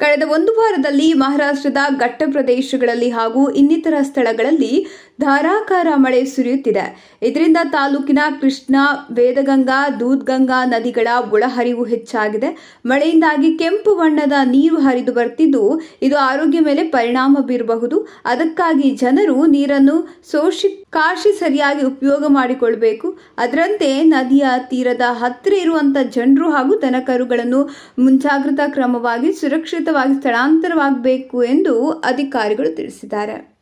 ಕಳೆದ ಒಂದು ವಾರದಲ್ಲಿ ಮಹಾರಾಷ್ಟ್ರದ ಘಟ್ಟ ಪ್ರದೇಶಗಳಲ್ಲಿ ಹಾಗೂ ಇನ್ನಿತರ ಸ್ಥಳಗಳಲ್ಲಿ ಧಾರಾಕಾರ ಮಳೆ ಸುರಿಯುತ್ತಿದೆ. ಇದರಿಂದ ತಾಲೂಕಿನ ಕೃಷ್ಣ, ವೇದಗಂಗಾ, ದೂದ್ಗಂಗಾ ನದಿಗಳ ಒಳಹರಿವು ಹೆಚ್ಚಾಗಿದೆ. ಮಳೆಯಿಂದಾಗಿ ಕೆಂಪು ಬಣ್ಣದ ನೀರು ಹರಿದು ಬರ್ತಿದ್ದು, ಇದು ಆರೋಗ್ಯ ಮೇಲೆ ಪರಿಣಾಮ ಬೀರಬಹುದು. ಅದಕ್ಕಾಗಿ ಜನರು ನೀರನ್ನು ಸೋಷಿ ಕಾಶಿ ಸರಿಯಾಗಿ ಉಪಯೋಗ ಮಾಡಿಕೊಳ್ಬೇಕು. ಅದರಂತೆ ನದಿಯ ತೀರದ ಹತ್ತಿರ ಇರುವಂತಹ ಜನರು ಹಾಗೂ ದನಕರುಗಳನ್ನು ಮುಂಜಾಗ್ರತಾ ಕ್ರಮವಾಗಿ ಸುರಕ್ಷಿತವಾಗಿ ಸ್ಥಳಾಂತರವಾಗಬೇಕು ಎಂದು ಅಧಿಕಾರಿಗಳು ತಿಳಿಸಿದ್ದಾರೆ.